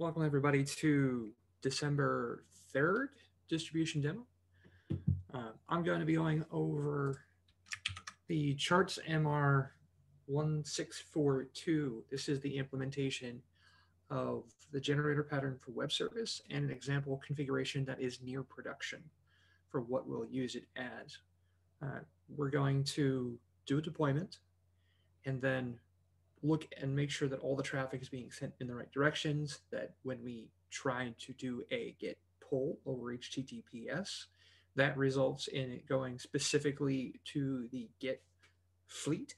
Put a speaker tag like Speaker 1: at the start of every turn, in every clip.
Speaker 1: Welcome everybody to December 3rd distribution demo. Uh, I'm going to be going over the charts MR 1642. This is the implementation of the generator pattern for web service and an example configuration that is near production for what we'll use it as. Uh, we're going to do a deployment and then look and make sure that all the traffic is being sent in the right directions, that when we try to do a git pull over HTTPS, that results in it going specifically to the Git fleet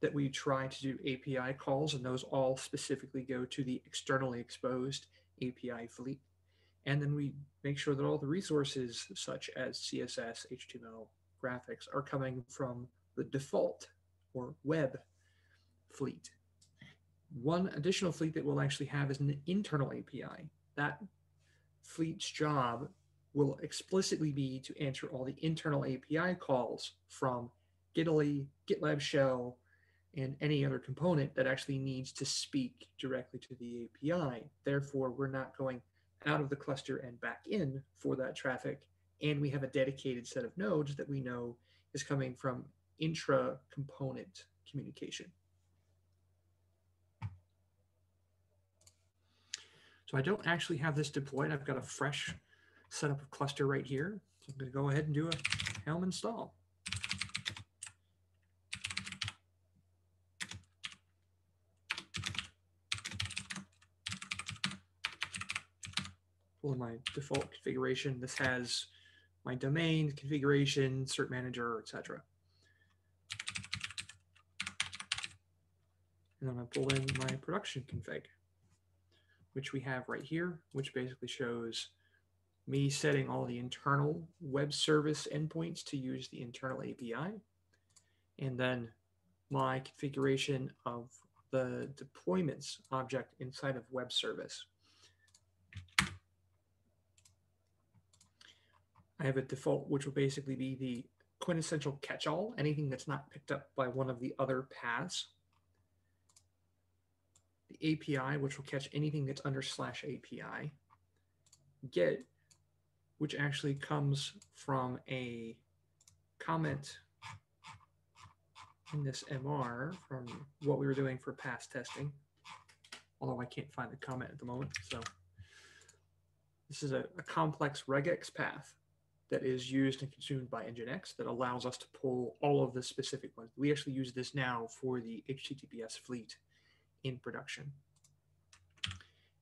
Speaker 1: that we try to do API calls, and those all specifically go to the externally exposed API fleet. And then we make sure that all the resources, such as CSS, HTML, graphics, are coming from the default or web fleet. One additional fleet that we'll actually have is an internal API. That fleet's job will explicitly be to answer all the internal API calls from Gitaly, GitLab shell, and any other component that actually needs to speak directly to the API. Therefore, we're not going out of the cluster and back in for that traffic. And we have a dedicated set of nodes that we know is coming from intra component communication. So I don't actually have this deployed. I've got a fresh setup of cluster right here. So I'm going to go ahead and do a Helm install. Pull in my default configuration. This has my domain configuration, cert manager, etc. And then I pull in my production config which we have right here, which basically shows me setting all the internal web service endpoints to use the internal API, and then my configuration of the deployments object inside of web service. I have a default, which will basically be the quintessential catch-all, anything that's not picked up by one of the other paths the API, which will catch anything that's under slash API, Git, which actually comes from a comment in this MR from what we were doing for past testing, although I can't find the comment at the moment. So this is a, a complex regex path that is used and consumed by Nginx that allows us to pull all of the specific ones. We actually use this now for the HTTPS fleet in production.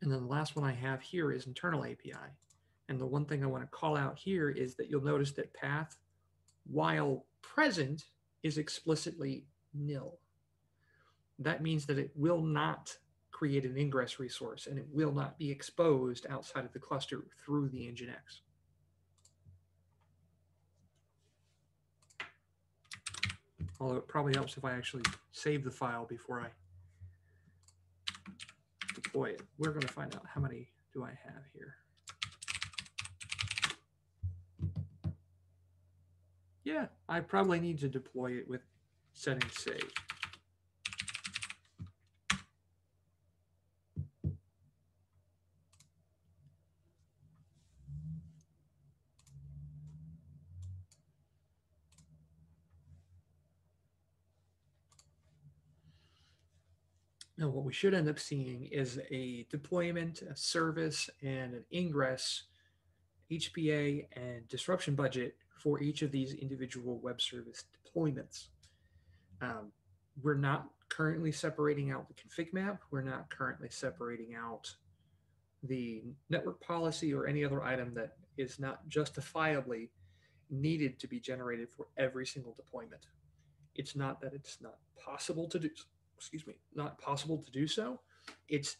Speaker 1: And then the last one I have here is internal API. And the one thing I want to call out here is that you'll notice that path, while present, is explicitly nil. That means that it will not create an ingress resource and it will not be exposed outside of the cluster through the Nginx. Although it probably helps if I actually save the file before I it. We're going to find out how many do I have here. Yeah, I probably need to deploy it with setting save. Should end up seeing is a deployment, a service, and an ingress HPA and disruption budget for each of these individual web service deployments. Um, we're not currently separating out the config map. We're not currently separating out the network policy or any other item that is not justifiably needed to be generated for every single deployment. It's not that it's not possible to do excuse me, not possible to do so. It's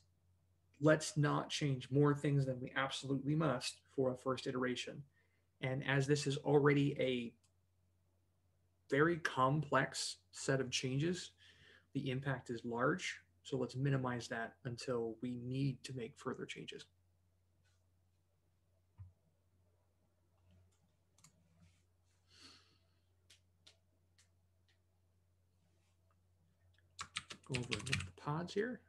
Speaker 1: let's not change more things than we absolutely must for a first iteration. And as this is already a very complex set of changes, the impact is large. So let's minimize that until we need to make further changes. go over and look at the pods here.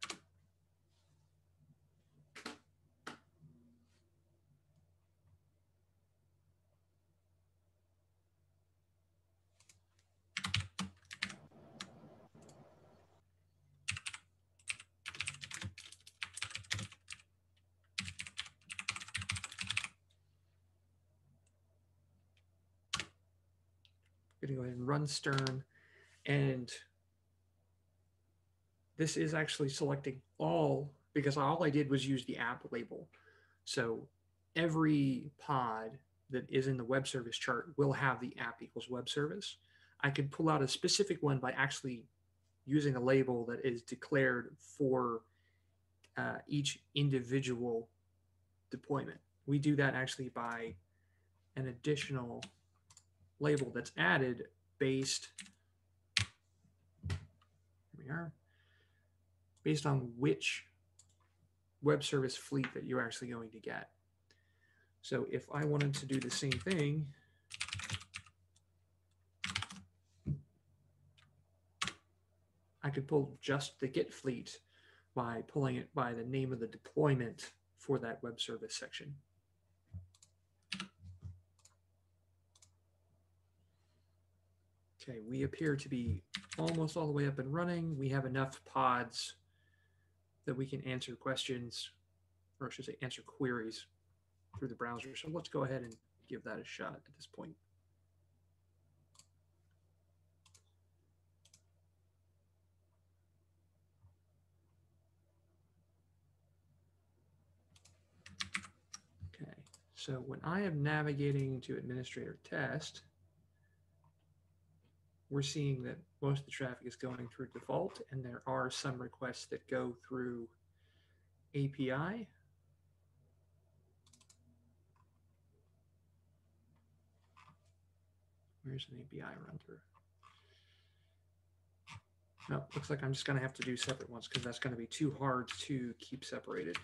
Speaker 1: going to go ahead and run Stern and this is actually selecting all because all I did was use the app label. So every pod that is in the web service chart will have the app equals web service. I could pull out a specific one by actually using a label that is declared for uh, each individual deployment. We do that actually by an additional label that's added based, here we are, based on which web service fleet that you're actually going to get. So if I wanted to do the same thing, I could pull just the Git fleet by pulling it by the name of the deployment for that web service section. Okay, we appear to be almost all the way up and running. We have enough pods that we can answer questions, or I should say answer queries through the browser. So let's go ahead and give that a shot at this point. Okay, so when I am navigating to administrator test, we're seeing that most of the traffic is going through default, and there are some requests that go through API. Where's an API run through? No, looks like I'm just going to have to do separate ones because that's going to be too hard to keep separated.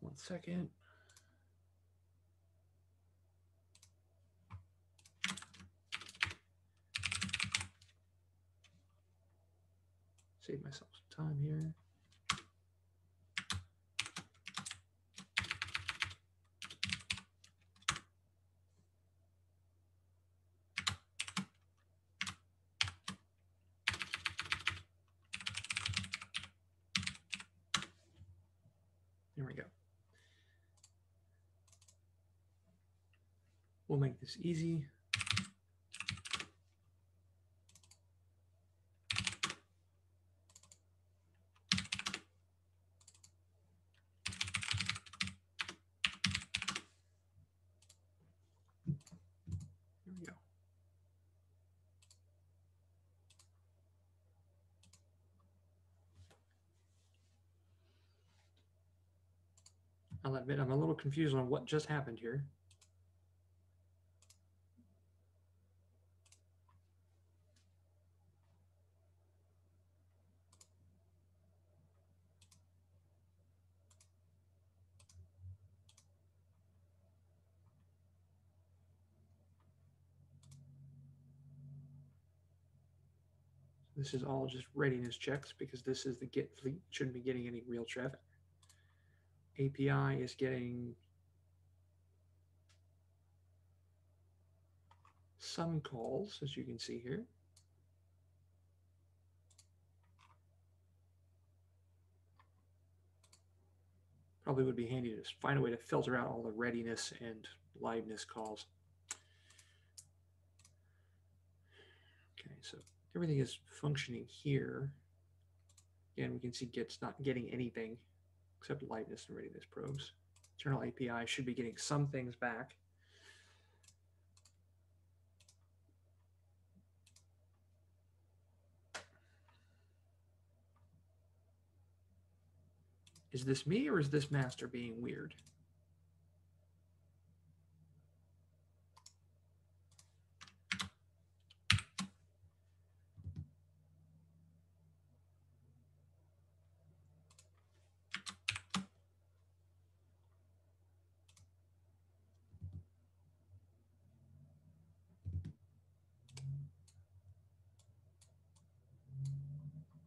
Speaker 1: One second. Save myself some time here. There we go. We'll make this easy. There we go. I'll admit I'm a little confused on what just happened here. This is all just readiness checks because this is the Git fleet. Shouldn't be getting any real traffic. API is getting some calls, as you can see here. Probably would be handy to find a way to filter out all the readiness and liveness calls. Okay, so everything is functioning here. Again, we can see Git's not getting anything except liveness and readiness probes. Internal API should be getting some things back. Is this me or is this master being weird?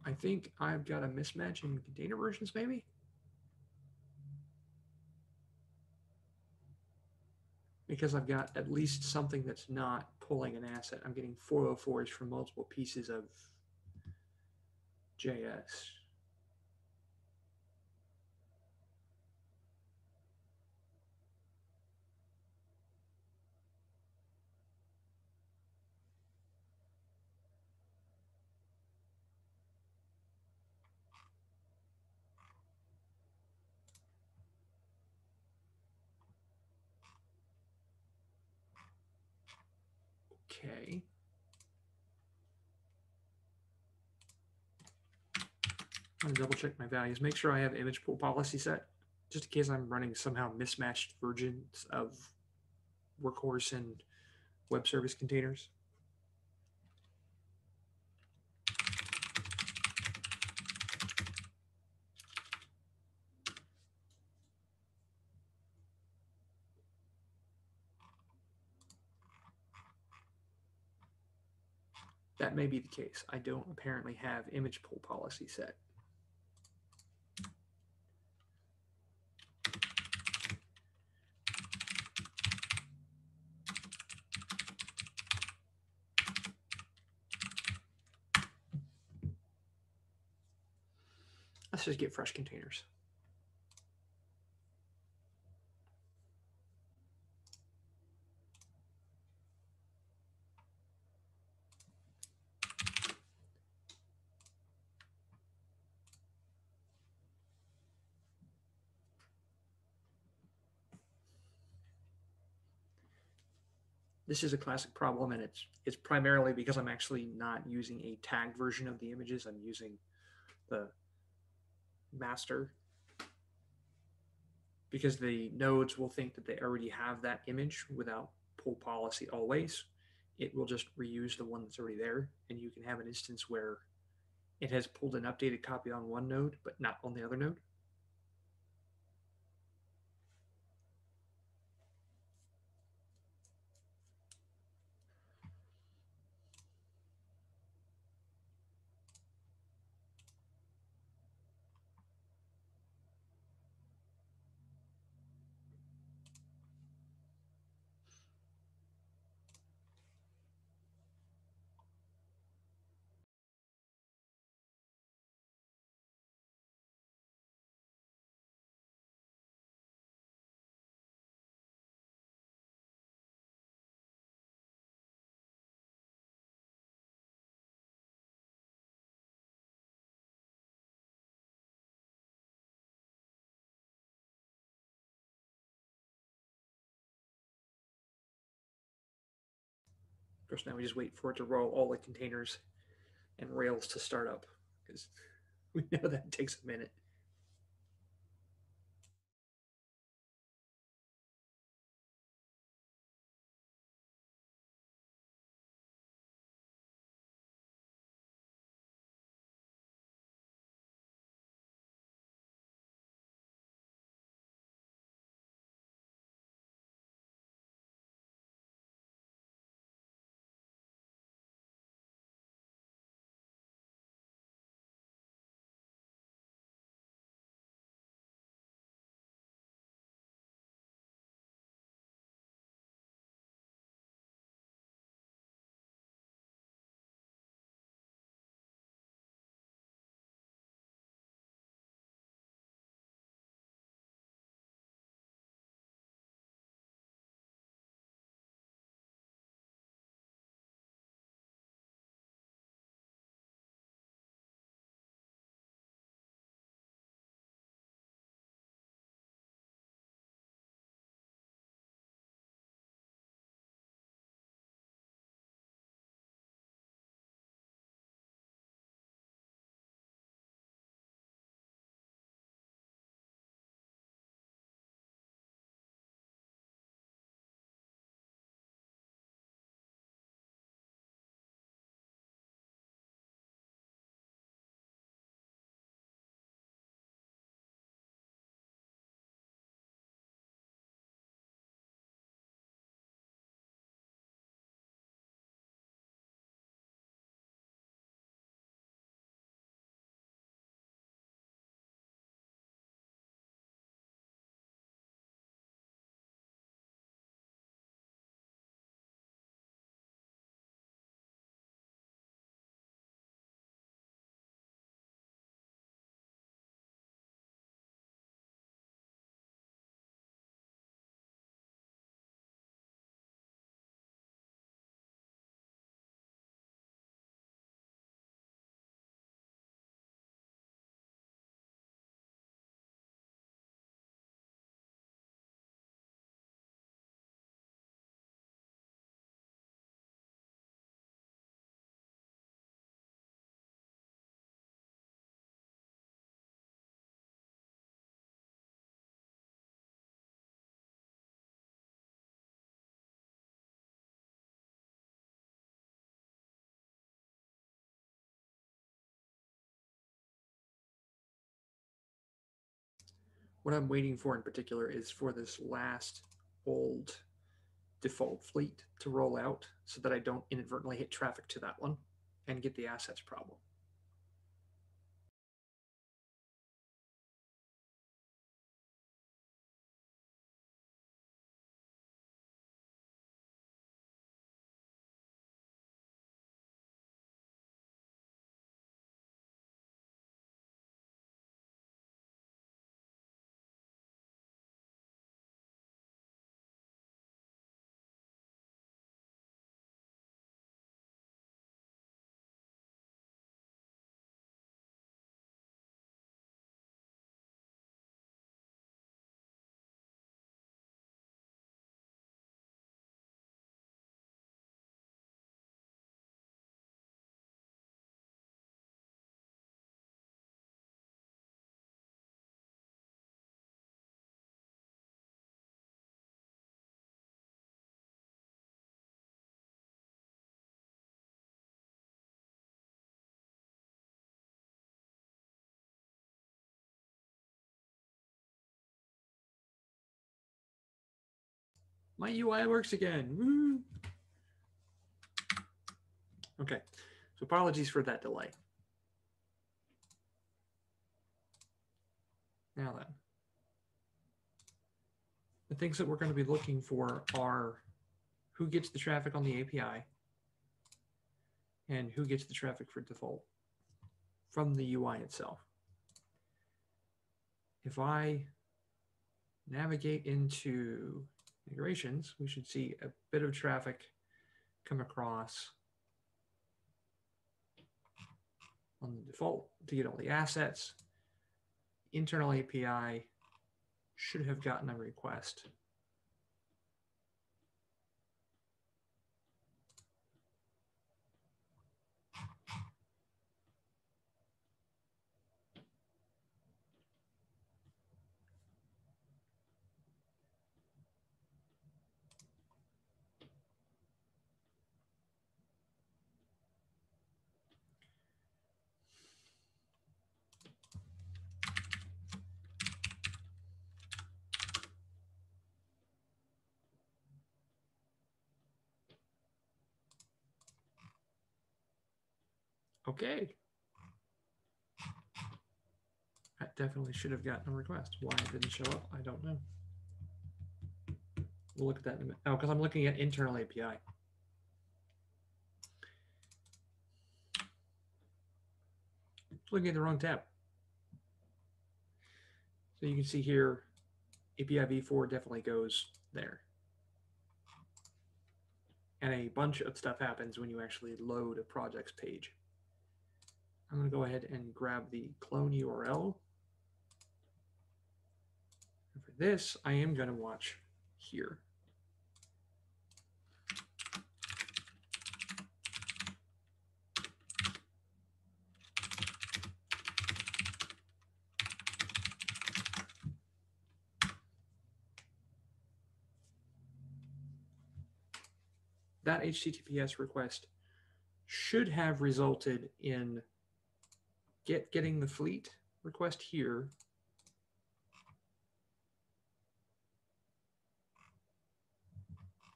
Speaker 1: I think I've got a mismatch in container versions, maybe. Because I've got at least something that's not pulling an asset. I'm getting 404s from multiple pieces of JS. Okay. I'm gonna double check my values. Make sure I have image pull policy set, just in case I'm running somehow mismatched versions of workhorse and web service containers. That may be the case. I don't apparently have image pull policy set. Let's just get fresh containers. This is a classic problem and it's it's primarily because I'm actually not using a tagged version of the images. I'm using the master because the nodes will think that they already have that image without pull policy always. It will just reuse the one that's already there. And you can have an instance where it has pulled an updated copy on one node, but not on the other node. Of course, now we just wait for it to roll all the containers and Rails to start up because we know that takes a minute. What I'm waiting for in particular is for this last old default fleet to roll out so that I don't inadvertently hit traffic to that one and get the assets problem. My UI works again. Woo! Okay, so apologies for that delay. Now then, the things that we're going to be looking for are who gets the traffic on the API and who gets the traffic for default from the UI itself. If I navigate into integrations, we should see a bit of traffic come across on the default to get all the assets. Internal API should have gotten a request. Okay. That definitely should have gotten a request. Why it didn't show up, I don't know. We'll look at that in a minute. Oh, because I'm looking at internal API. Looking at the wrong tab. So you can see here, API v4 definitely goes there. And a bunch of stuff happens when you actually load a projects page. I'm going to go ahead and grab the clone URL. And for this, I am going to watch here. That HTTPS request should have resulted in Git getting the fleet request here.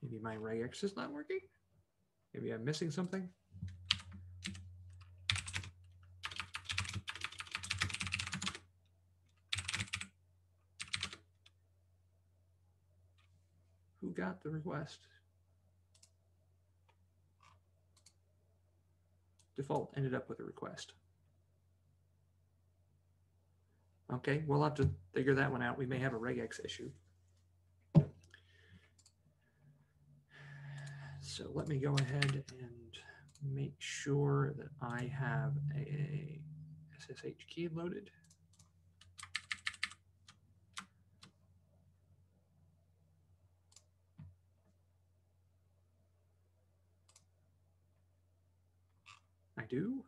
Speaker 1: Maybe my regex is not working. Maybe I'm missing something. Who got the request? Default ended up with a request. Okay, we'll have to figure that one out. We may have a regex issue. So let me go ahead and make sure that I have a SSH key loaded. I do.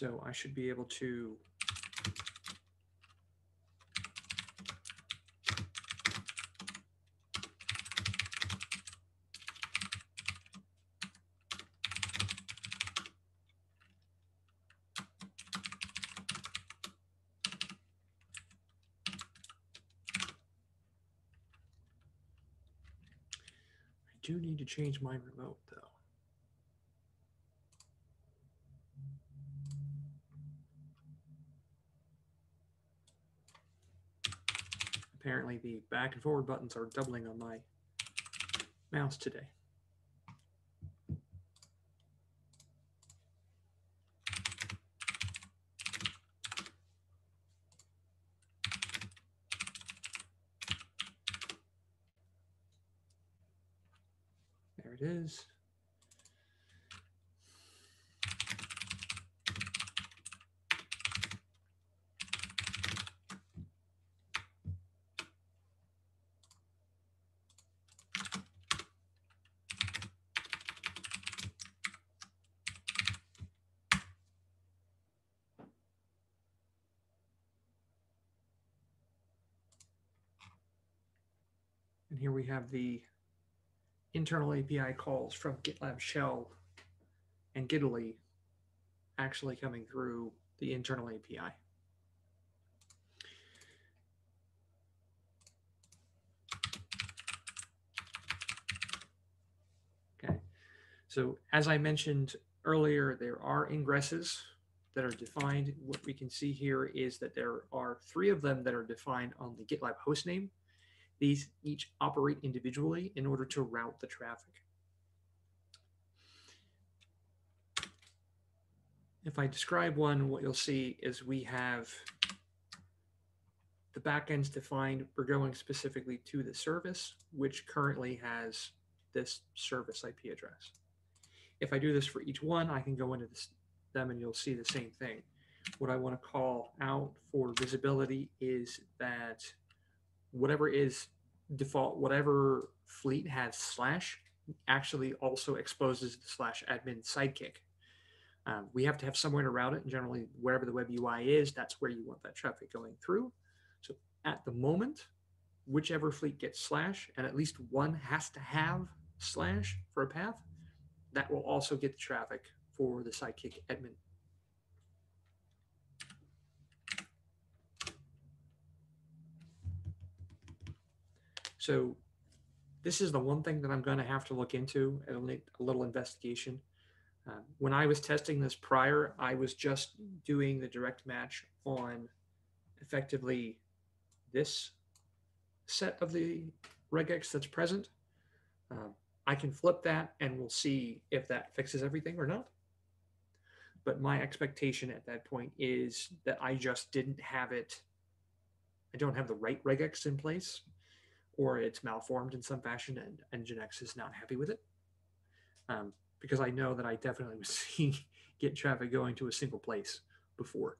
Speaker 1: So I should be able to I do need to change my remote though. Apparently the back and forward buttons are doubling on my mouse today. There it is. Here we have the internal API calls from GitLab shell and Gitaly actually coming through the internal API. Okay, so as I mentioned earlier, there are ingresses that are defined. What we can see here is that there are three of them that are defined on the GitLab hostname. These each operate individually in order to route the traffic. If I describe one, what you'll see is we have the backends defined. We're going specifically to the service, which currently has this service IP address. If I do this for each one, I can go into this, them and you'll see the same thing. What I want to call out for visibility is that whatever is default, whatever fleet has slash actually also exposes the slash admin Sidekiq. Um, we have to have somewhere to route it, and generally, wherever the web UI is, that's where you want that traffic going through. So at the moment, whichever fleet gets slash, and at least one has to have slash for a path, that will also get the traffic for the Sidekiq admin. So this is the one thing that I'm going to have to look into. It'll need a little investigation. Uh, when I was testing this prior, I was just doing the direct match on effectively this set of the regex that's present. Um, I can flip that and we'll see if that fixes everything or not. But my expectation at that point is that I just didn't have it. I don't have the right regex in place or it's malformed in some fashion and Nginx is not happy with it. Um, because I know that I definitely was seeing Git traffic going to a single place before.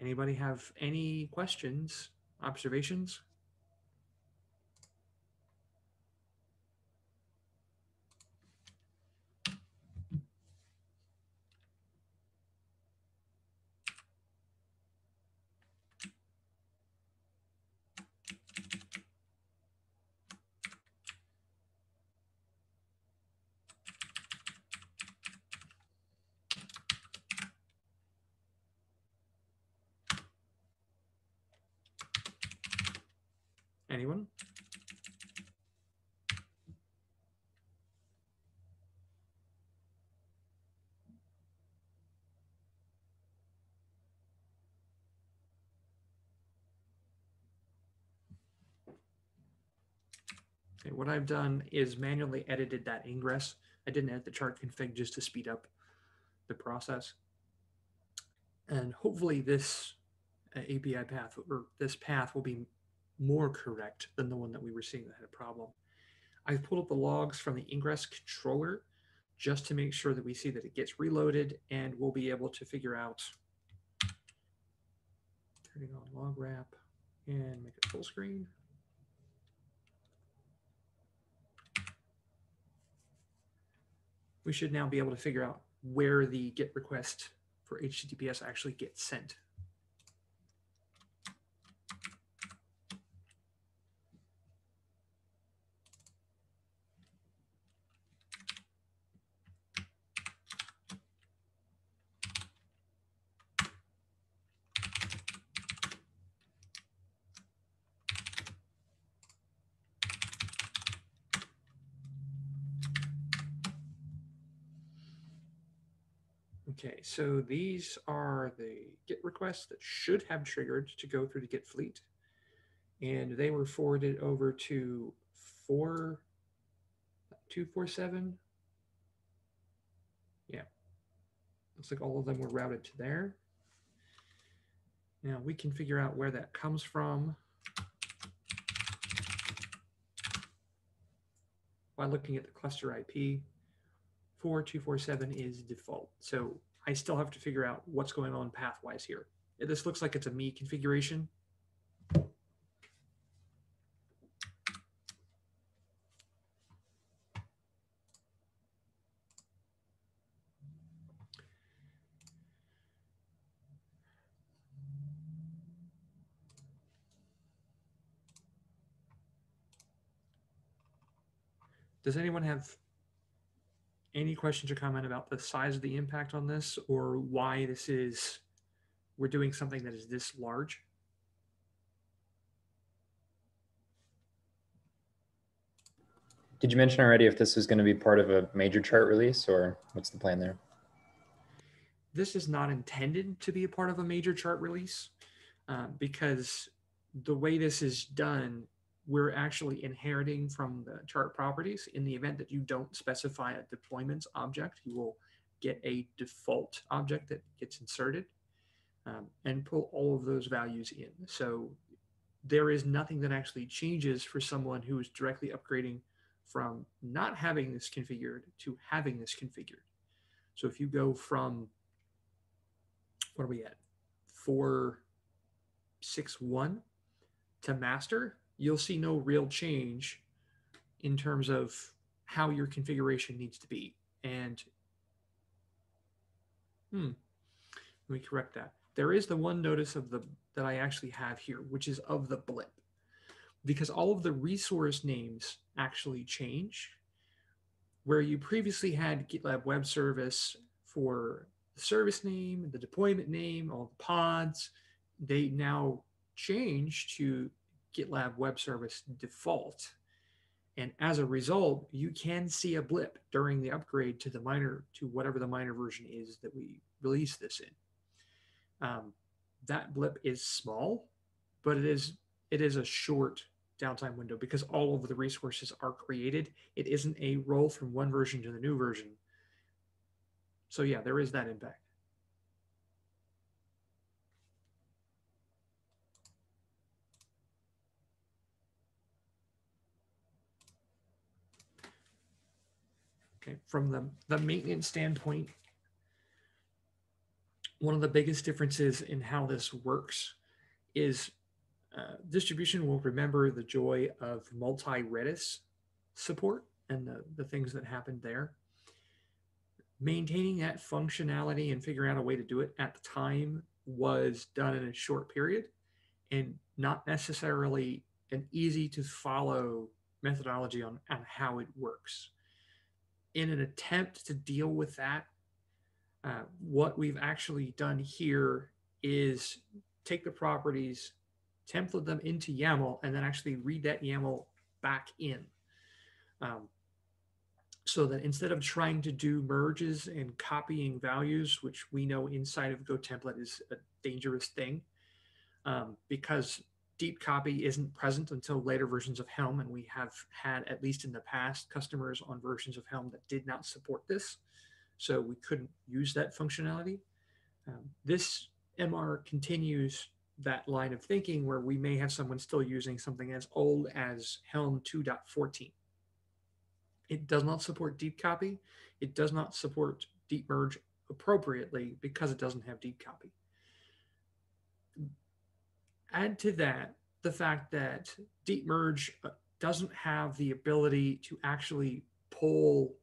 Speaker 1: Anybody have any questions, observations? Anyone? Okay, what I've done is manually edited that ingress. I didn't edit the chart config just to speed up the process. And hopefully this uh, API path or this path will be more correct than the one that we were seeing that had a problem. I've pulled up the logs from the ingress controller just to make sure that we see that it gets reloaded and we'll be able to figure out turning on log wrap and make it full screen. We should now be able to figure out where the GET request for HTTPS actually gets sent. Okay, so these are the GET requests that should have triggered to go through the Git fleet. And they were forwarded over to four, two, four, seven. Yeah. Looks like all of them were routed to there. Now we can figure out where that comes from by looking at the cluster IP. 4247 is default. So I still have to figure out what's going on pathwise here. This looks like it's a me configuration. Does anyone have any questions or comment about the size of the impact on this or why this is we're doing something that is this large?
Speaker 2: Did you mention already if this is going to be part of a major chart release or what's the plan there?
Speaker 1: This is not intended to be a part of a major chart release uh, because the way this is done we're actually inheriting from the chart properties. In the event that you don't specify a deployments object, you will get a default object that gets inserted um, and pull all of those values in. So there is nothing that actually changes for someone who is directly upgrading from not having this configured to having this configured. So if you go from, what are we at? 461 to master, you'll see no real change in terms of how your configuration needs to be. And hmm, let me correct that. There is the one notice of the that I actually have here, which is of the blip, because all of the resource names actually change. Where you previously had GitLab Web Service for the service name, the deployment name, all the pods, they now change to GitLab Web Service default. And as a result, you can see a blip during the upgrade to the minor, to whatever the minor version is that we release this in. Um, that blip is small, but it is it is a short downtime window because all of the resources are created. It isn't a roll from one version to the new version. So yeah, there is that impact. Okay, from the, the maintenance standpoint, one of the biggest differences in how this works is uh, distribution will remember the joy of multi-Redis support and the, the things that happened there. Maintaining that functionality and figuring out a way to do it at the time was done in a short period and not necessarily an easy to follow methodology on, on how it works in an attempt to deal with that, uh, what we've actually done here is take the properties, template them into YAML, and then actually read that YAML back in. Um, so that instead of trying to do merges and copying values, which we know inside of Go template is a dangerous thing, um, because deep copy isn't present until later versions of Helm, and we have had, at least in the past, customers on versions of Helm that did not support this. So we couldn't use that functionality. Um, this MR continues that line of thinking where we may have someone still using something as old as Helm 2.14. It does not support deep copy. It does not support deep merge appropriately because it doesn't have deep copy add to that the fact that deep merge uh, doesn't have the ability to actually pull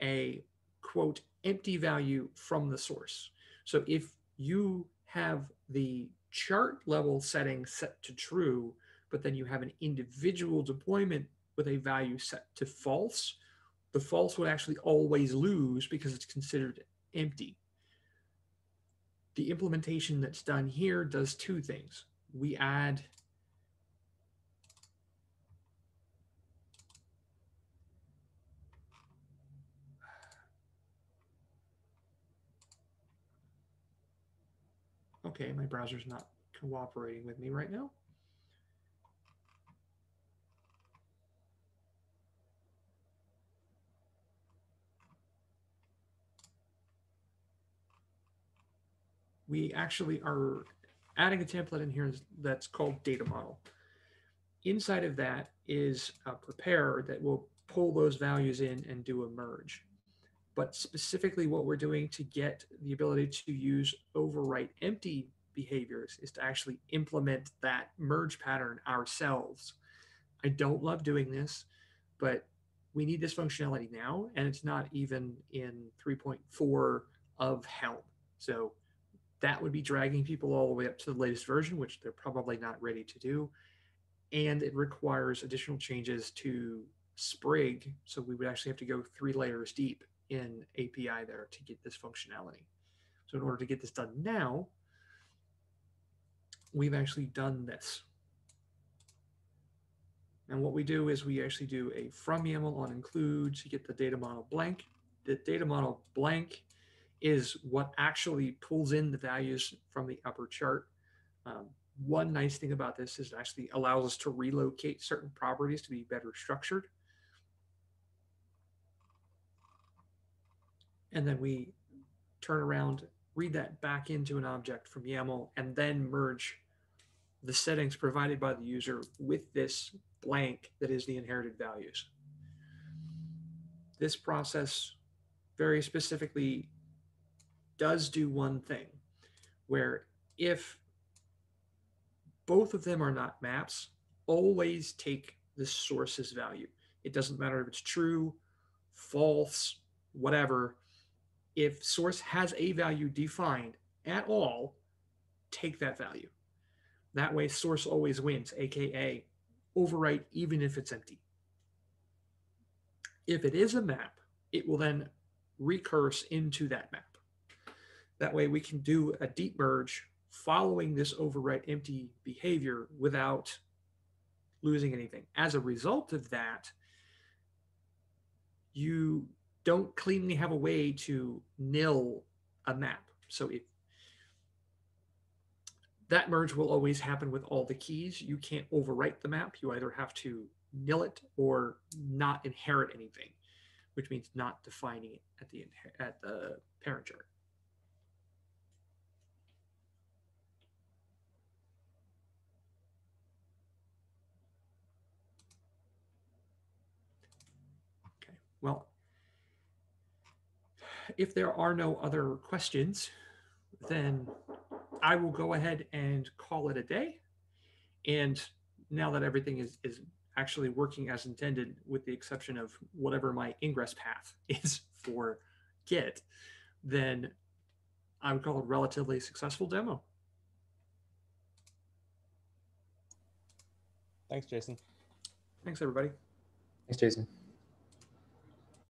Speaker 1: a quote empty value from the source. So if you have the chart level setting set to true, but then you have an individual deployment with a value set to false, the false would actually always lose because it's considered empty. The implementation that's done here does two things we add Okay, my browser's not cooperating with me right now. We actually are adding a template in here that's called data model. Inside of that is a prepare that will pull those values in and do a merge. But specifically what we're doing to get the ability to use overwrite empty behaviors is to actually implement that merge pattern ourselves. I don't love doing this, but we need this functionality now, and it's not even in 3.4 of Helm. So that would be dragging people all the way up to the latest version, which they're probably not ready to do. And it requires additional changes to Sprig. So we would actually have to go three layers deep in API there to get this functionality. So in order to get this done now, we've actually done this. And what we do is we actually do a from YAML on include to get the data model blank. The data model blank is what actually pulls in the values from the upper chart. Um, one nice thing about this is it actually allows us to relocate certain properties to be better structured. And then we turn around, read that back into an object from YAML, and then merge the settings provided by the user with this blank that is the inherited values. This process very specifically does do one thing where if both of them are not maps, always take the source's value. It doesn't matter if it's true, false, whatever. If source has a value defined at all, take that value. That way, source always wins, aka overwrite even if it's empty. If it is a map, it will then recurse into that map. That way we can do a deep merge following this overwrite empty behavior without losing anything. As a result of that, you don't cleanly have a way to nil a map. So if that merge will always happen with all the keys. You can't overwrite the map. You either have to nil it or not inherit anything, which means not defining it at the at the parent chart. Okay, well, if there are no other questions, then I will go ahead and call it a day. And now that everything is, is actually working as intended, with the exception of whatever my ingress path is for Git, then I would call it a relatively successful demo.
Speaker 3: Thanks, Jason.
Speaker 1: Thanks, everybody.
Speaker 2: Thanks, Jason.